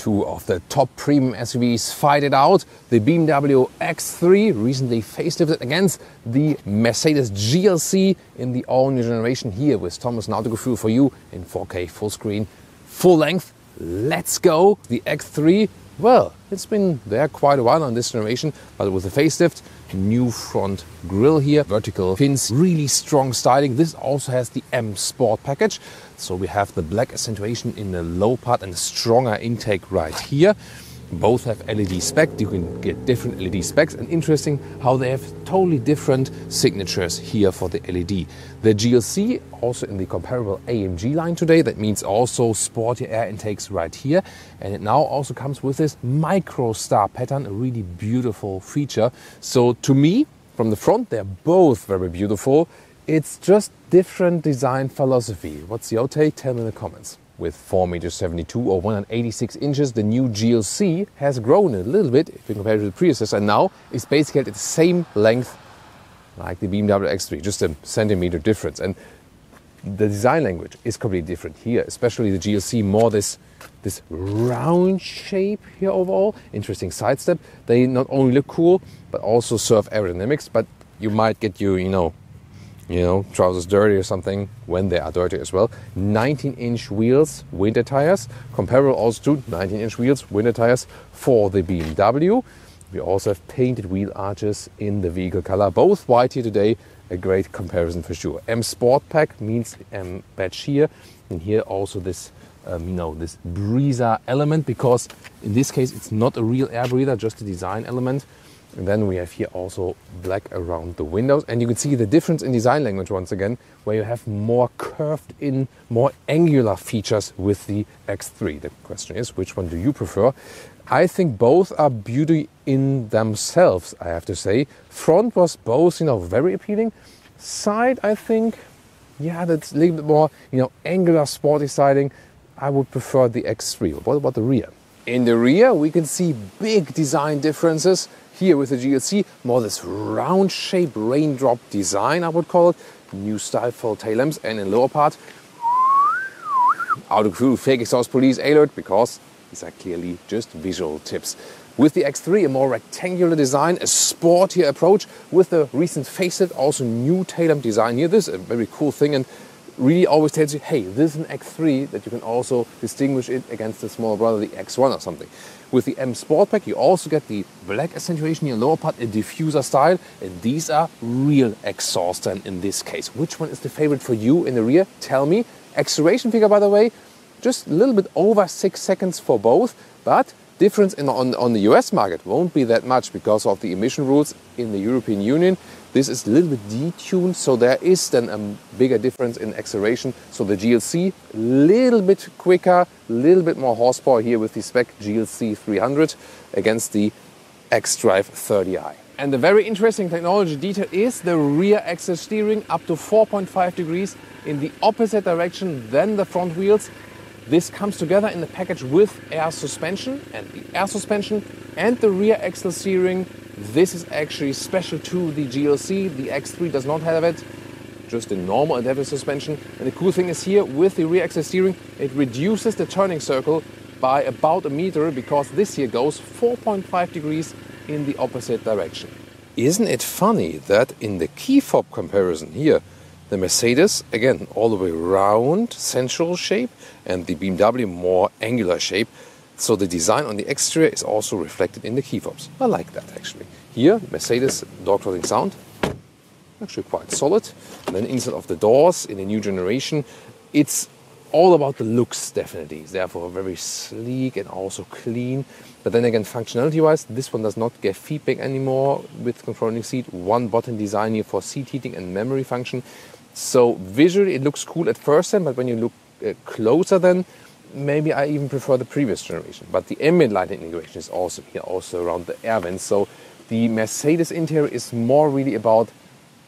Two of the top premium SUVs fight it out. The BMW X3 recently facelifted against the Mercedes GLC in the all new generation here with Thomas Autogefühl for you in 4K full screen, full length. Let's go. The X3 well, it's been there quite a while on this generation, but with a facelift, new front grille here, vertical fins, really strong styling. This also has the M Sport package. So we have the black accentuation in the low part and a stronger intake right here. Both have LED specs. You can get different LED specs, and interesting how they have totally different signatures here for the LED. The GLC also in the comparable AMG line today. That means also sporty air intakes right here, and it now also comes with this micro star pattern, a really beautiful feature. So to me, from the front, they're both very beautiful. It's just different design philosophy. What's your take? Tell me in the comments with 4 meters 72 or 186 inches, the new GLC has grown a little bit if you compare it to the predecessor, and now it's basically at the same length like the BMW X3, just a centimeter difference. And the design language is completely different here, especially the GLC, more this this round shape here overall. Interesting sidestep. They not only look cool, but also serve aerodynamics, but you might get you, you know, you know, trousers dirty or something when they are dirty as well. 19 inch wheels, winter tires, comparable also to 19 inch wheels, winter tires for the BMW. We also have painted wheel arches in the vehicle color, both white here today. A great comparison for sure. M Sport Pack means M badge here, and here also this, um, you know, this breather element because in this case it's not a real air breather, just a design element. And then we have here also black around the windows. And you can see the difference in design language once again, where you have more curved in, more angular features with the X3. The question is, which one do you prefer? I think both are beauty in themselves, I have to say. Front was both, you know, very appealing. Side, I think, yeah, that's a little bit more, you know, angular, sporty siding. I would prefer the X3. What about the rear? In the rear, we can see big design differences here with the GLC, more this round shape raindrop design, I would call it. New style for tail lamps and in lower part, out of crew fake exhaust police alert because these are clearly just visual tips. With the X3, a more rectangular design, a sportier approach with the recent facelift, also new tail lamp design here. This is a very cool thing and really always tells you, hey, this is an X3 that you can also distinguish it against the smaller brother, the X1 or something. With the M Sport Pack, you also get the black accentuation in the lower part, a diffuser style, and these are real exhaust and in this case. Which one is the favorite for you in the rear? Tell me. Acceleration figure, by the way, just a little bit over six seconds for both, but difference in, on, on the US market won't be that much because of the emission rules in the European Union. This is a little bit detuned, so there is then a bigger difference in acceleration. So the GLC, a little bit quicker, a little bit more horsepower here with the spec GLC 300 against the xDrive 30i. And the very interesting technology detail is the rear axle steering up to 4.5 degrees in the opposite direction than the front wheels. This comes together in the package with air suspension and the air suspension and the rear axle steering this is actually special to the GLC. The X3 does not have it, just a normal adaptive suspension. And the cool thing is here with the rear axle steering, it reduces the turning circle by about a meter because this here goes 4.5 degrees in the opposite direction. Isn't it funny that in the key fob comparison here, the Mercedes, again, all the way round, central shape, and the BMW more angular shape, so the design on the exterior is also reflected in the key fobs. I like that actually. Here, Mercedes door closing sound, actually quite solid. And then inside of the doors in the new generation, it's all about the looks definitely. Therefore, very sleek and also clean. But then again, functionality-wise, this one does not get feedback anymore with controlling seat. One button design here for seat heating and memory function. So visually, it looks cool at first, but when you look uh, closer, then maybe I even prefer the previous generation. But the ambient lighting integration is also here, also around the air vents. So the Mercedes interior is more really about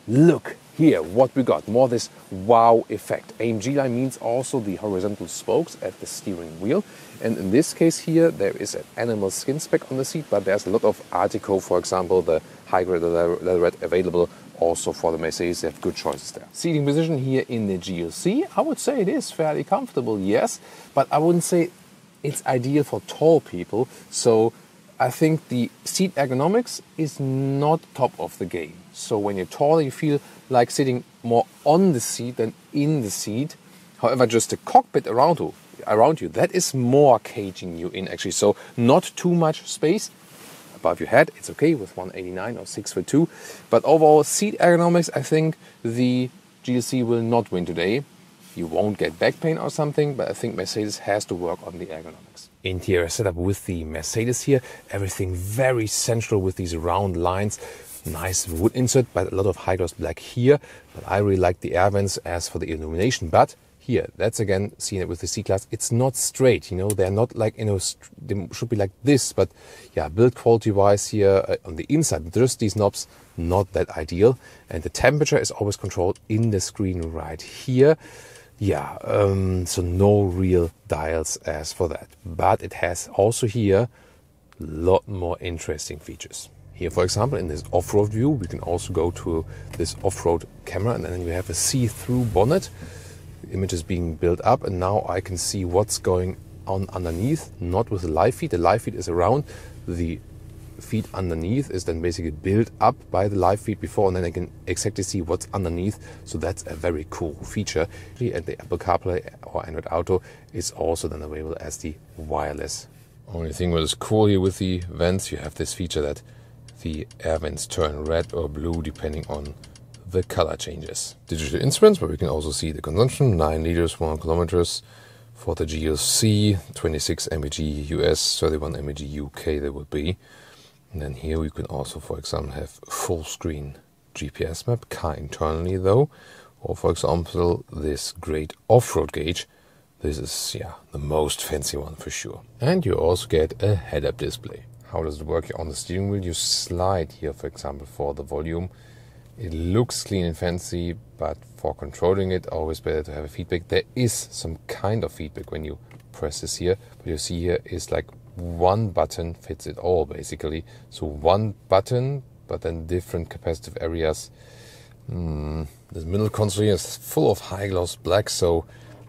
look here what we got more this wow effect amg line means also the horizontal spokes at the steering wheel and in this case here there is an animal skin spec on the seat but there's a lot of Artico for example the high grade leatherette available also for the Mercedes, they have good choices there. Seating position here in the GLC, I would say it is fairly comfortable, yes, but I wouldn't say it's ideal for tall people. So I think the seat ergonomics is not top of the game. So when you're taller, you feel like sitting more on the seat than in the seat. However, just the cockpit around you, around you, that is more caging you in actually. So not too much space above your head. It's okay with 189 or 6 foot 2. But overall, seat ergonomics, I think the GLC will not win today. You won't get back pain or something, but I think Mercedes has to work on the ergonomics. Interior setup with the Mercedes here, everything very central with these round lines. Nice wood insert, but a lot of high gloss black here. But I really like the air vents as for the illumination. But here, that's again seen it with the C-Class. It's not straight, you know, they're not like, you know, they should be like this. But yeah, build quality wise here uh, on the inside, just these knobs, not that ideal. And the temperature is always controlled in the screen right here. Yeah, um, so no real dials as for that. But it has also here a lot more interesting features. Here, for example, in this off-road view, we can also go to this off-road camera and then you have a see-through bonnet. The image is being built up and now I can see what's going on underneath, not with the live feed. The live feed is around the feed underneath is then basically built up by the live feed before and then I can exactly see what's underneath. So that's a very cool feature. And the Apple CarPlay or Android Auto is also then available as the wireless. Only thing what is cool here with the vents, you have this feature that the air vents turn red or blue depending on the color changes. Digital instruments, where we can also see the consumption 9 liters, 1 kilometers. For the GLC, 26 mpg US, 31 mpg UK, there would be. And then here we can also, for example, have full screen GPS map, car internally though, or for example, this great off-road gauge. This is, yeah, the most fancy one for sure. And you also get a head-up display. How does it work on the steering wheel? You slide here, for example, for the volume. It looks clean and fancy, but for controlling it, always better to have a feedback. There is some kind of feedback when you press this here, but you see here is like one button fits it all basically. So one button, but then different capacitive areas. Mm, this middle console here is full of high gloss black, so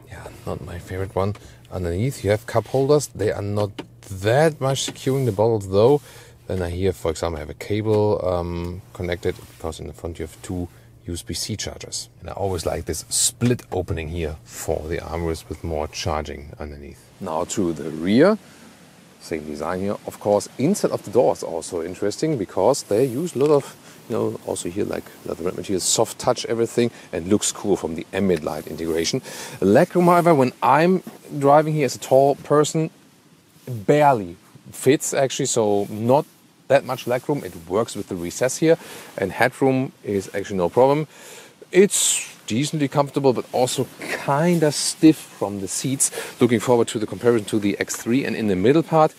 yeah, not my favorite one. Underneath you have cup holders. They are not that much securing the bottles though. Then I here, for example, I have a cable um, connected because in the front you have two USB-C chargers. And I always like this split opening here for the armrest with more charging underneath. Now to the rear same design here. Of course, inside of the door is also interesting because they use a lot of, you know, also here like leather material, soft touch everything, and looks cool from the ambient light integration. Legroom, however, when I'm driving here as a tall person, barely fits actually, so not that much legroom. It works with the recess here, and headroom is actually no problem. It's decently comfortable, but also kind of stiff from the seats. Looking forward to the comparison to the X3. And in the middle part,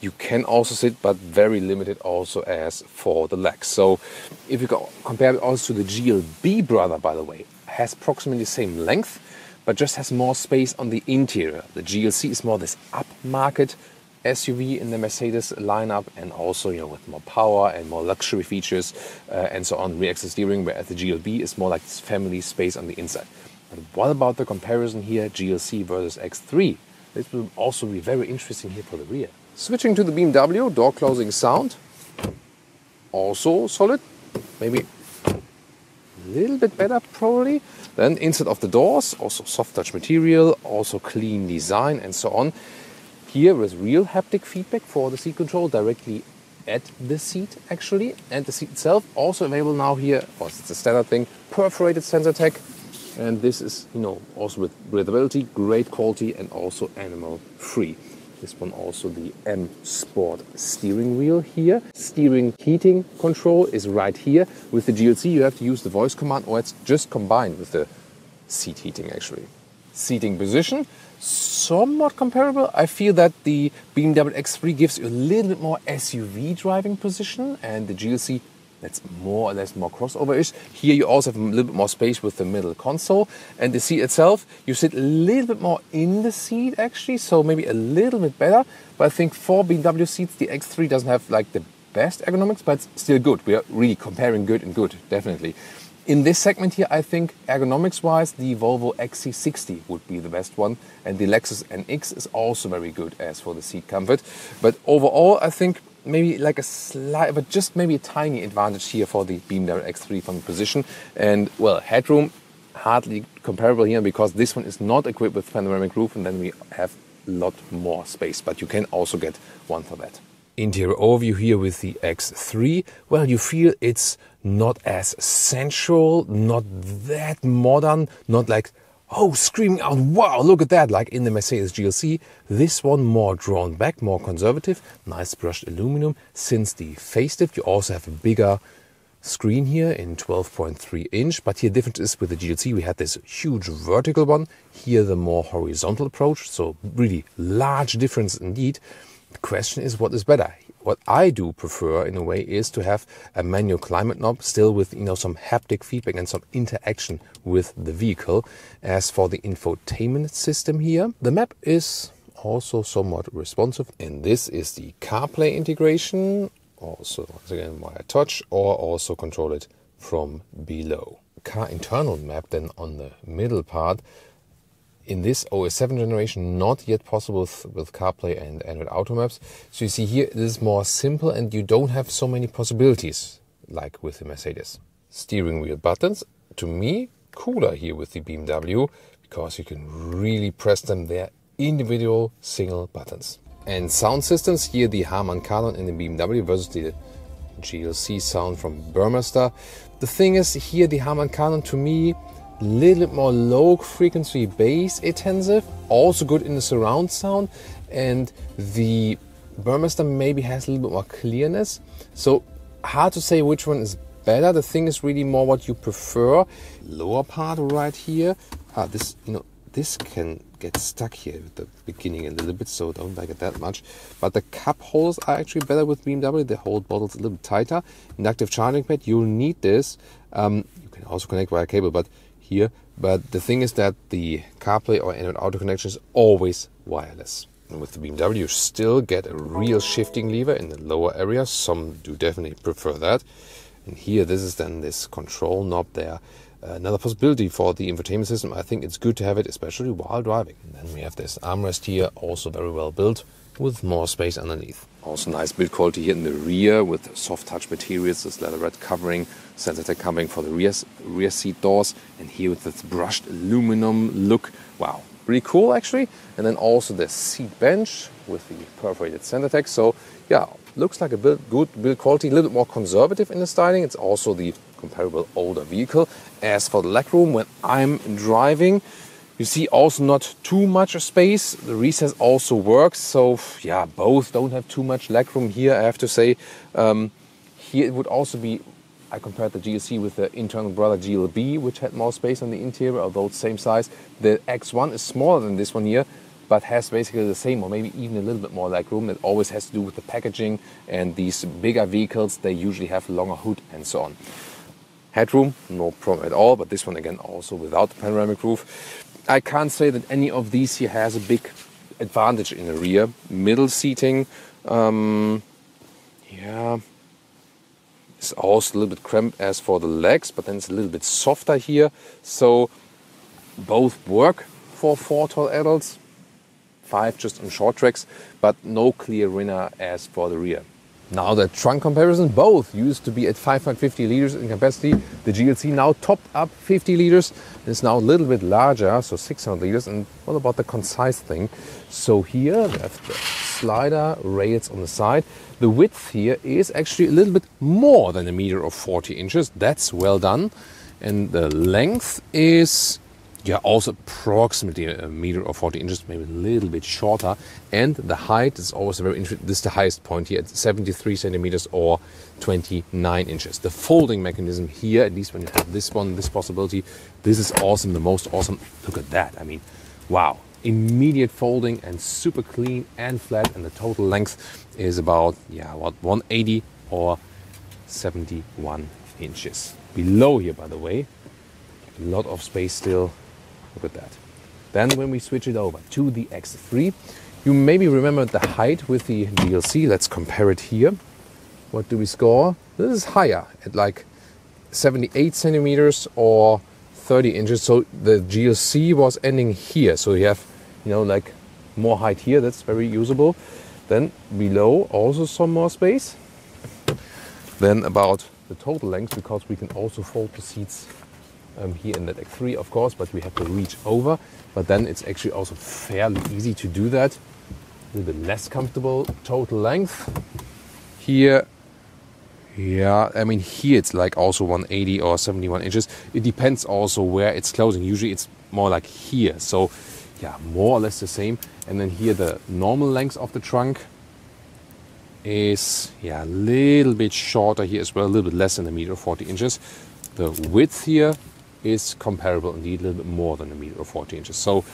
you can also sit, but very limited also as for the legs. So if you compare it also to the GLB brother, by the way, has approximately the same length, but just has more space on the interior. The GLC is more this upmarket SUV in the Mercedes lineup, and also you know with more power and more luxury features uh, and so on. Rear steering, whereas the GLB is more like this family space on the inside. But what about the comparison here, GLC versus X3? This will also be very interesting here for the rear. Switching to the BMW, door closing sound, also solid, maybe a little bit better probably. Then inside of the doors, also soft touch material, also clean design and so on. Here with real haptic feedback for the seat control directly at the seat actually. And the seat itself also available now here, or it's a standard thing, perforated Sensatec. And this is, you know, also with breathability, great quality and also animal free. This one also the M Sport steering wheel here. Steering heating control is right here. With the GLC you have to use the voice command or it's just combined with the seat heating actually. Seating position, somewhat comparable. I feel that the BMW X3 gives you a little bit more SUV driving position, and the GLC that's more or less more crossover-ish. Here you also have a little bit more space with the middle console, and the seat itself you sit a little bit more in the seat actually, so maybe a little bit better. But I think for BMW seats, the X3 doesn't have like the best ergonomics, but it's still good. We are really comparing good and good, definitely. In this segment here, I think ergonomics-wise, the Volvo XC60 would be the best one, and the Lexus NX is also very good as for the seat comfort. But overall, I think maybe like a slight, but just maybe a tiny advantage here for the BMW X3 from the position. And well, headroom hardly comparable here because this one is not equipped with panoramic roof, and then we have a lot more space. But you can also get one for that. Interior overview here with the X3. Well, you feel it's not as sensual, not that modern, not like oh, screaming out, wow, look at that, like in the Mercedes GLC. This one more drawn back, more conservative, nice brushed aluminum. Since the facelift, you also have a bigger screen here in 12.3 inch, but here the difference is with the GLC, we had this huge vertical one, here the more horizontal approach, so really large difference indeed. The question is what is better? what I do prefer in a way is to have a manual climate knob still with you know some haptic feedback and some interaction with the vehicle. As for the infotainment system here, the map is also somewhat responsive and this is the CarPlay integration also once again via touch or also control it from below. Car internal map then on the middle part in this OS 7 generation not yet possible with, with CarPlay and Android Auto Maps. So you see here it is more simple and you don't have so many possibilities like with the Mercedes. Steering wheel buttons, to me, cooler here with the BMW because you can really press them They're individual single buttons. And sound systems, here the Harman Kardon in the BMW versus the GLC sound from Burmester. The thing is, here the Harman Kardon to me little bit more low frequency bass intensive, also good in the surround sound, and the Burmester maybe has a little bit more clearness. So hard to say which one is better. The thing is really more what you prefer. Lower part right here. Ah, this you know this can get stuck here at the beginning a little bit, so don't like it that much. But the cup holders are actually better with BMW. They hold bottles a little bit tighter. Inductive charging pad, you'll need this. Um, you can also connect via cable, but here. But the thing is that the CarPlay or Android Auto connection is always wireless. And with the BMW, you still get a real shifting lever in the lower area. Some do definitely prefer that. And here, this is then this control knob there. Another possibility for the infotainment system. I think it's good to have it, especially while driving. And then we have this armrest here, also very well built, with more space underneath. Also nice build quality here in the rear with soft touch materials, this leatherette covering, Sensatec covering for the rear, rear seat doors, and here with this brushed aluminum look. Wow, pretty cool actually. And then also the seat bench with the perforated Sensatec. So yeah, looks like a build, good build quality, a little bit more conservative in the styling. It's also the comparable older vehicle. As for the legroom, when I'm driving, you see also not too much space. The recess also works. So yeah, both don't have too much legroom here, I have to say. Um, here it would also be, I compared the GLC with the internal brother GLB, which had more space on the interior, although it's same size. The X1 is smaller than this one here, but has basically the same or maybe even a little bit more legroom. It always has to do with the packaging and these bigger vehicles, they usually have longer hood and so on. Headroom, no problem at all, but this one again also without the panoramic roof. I can't say that any of these here has a big advantage in the rear. Middle seating, um, yeah, it's also a little bit cramped as for the legs, but then it's a little bit softer here. So both work for four tall adults, five just on short tracks, but no clear winner as for the rear. Now the trunk comparison, both used to be at 550 liters in capacity. The GLC now topped up 50 liters. It's now a little bit larger, so 600 liters. And what about the concise thing? So here we have the slider rails on the side. The width here is actually a little bit more than a meter or 40 inches. That's well done. And the length is yeah, also approximately a meter or 40 inches, maybe a little bit shorter. And the height is also very interesting. This is the highest point here at 73 centimeters or 29 inches. The folding mechanism here, at least when you have this one, this possibility, this is awesome. The most awesome. Look at that. I mean, wow. Immediate folding and super clean and flat. And the total length is about, yeah, what, 180 or 71 inches. Below here, by the way, a lot of space still Look at that. Then when we switch it over to the X3, you maybe remember the height with the GLC. Let's compare it here. What do we score? This is higher at like 78 centimeters or 30 inches. So the GLC was ending here. So you have, you know, like more height here. That's very usable. Then below also some more space. Then about the total length, because we can also fold the seats um, here in that X3, of course, but we have to reach over. But then it's actually also fairly easy to do that. A little bit less comfortable total length. Here yeah, I mean here it's like also 180 or 71 inches. It depends also where it's closing. Usually it's more like here. So yeah, more or less the same. And then here the normal length of the trunk is yeah a little bit shorter here as well, a little bit less than a meter 40 inches. The width here is comparable indeed, a little bit more than a meter or 40 inches. So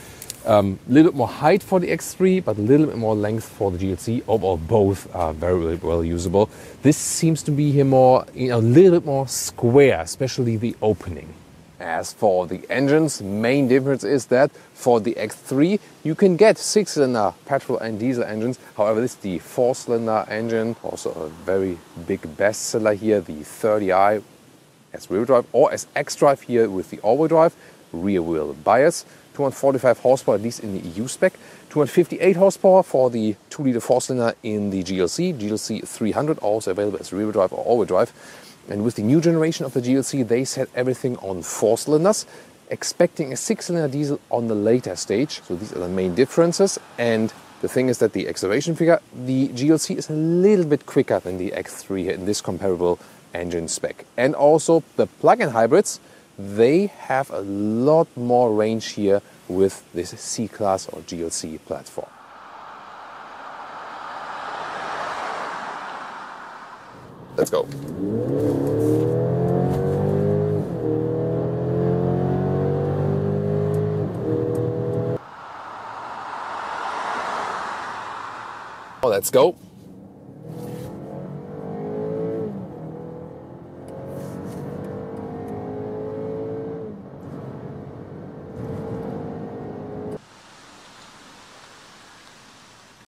a um, little bit more height for the X3, but a little bit more length for the GLC. Overall, both are very, well usable. This seems to be here more, you know, a little bit more square, especially the opening. As for the engines, main difference is that for the X3 you can get six-cylinder petrol and diesel engines. However, this is the four-cylinder engine, also a very big bestseller here, the 30i as rear drive or as X-Drive here with the all-wheel drive, rear wheel bias. 245 horsepower, at least in the EU spec. 258 horsepower for the 2 liter 4 cylinder in the GLC. GLC 300 also available as rear drive or all wheel drive. And with the new generation of the GLC, they set everything on 4 cylinders, expecting a 6 cylinder diesel on the later stage. So these are the main differences. And the thing is that the acceleration figure, the GLC is a little bit quicker than the X3 in this comparable engine spec. And also the plug-in hybrids, they have a lot more range here with this C-Class or GLC platform. Let's go. let's go.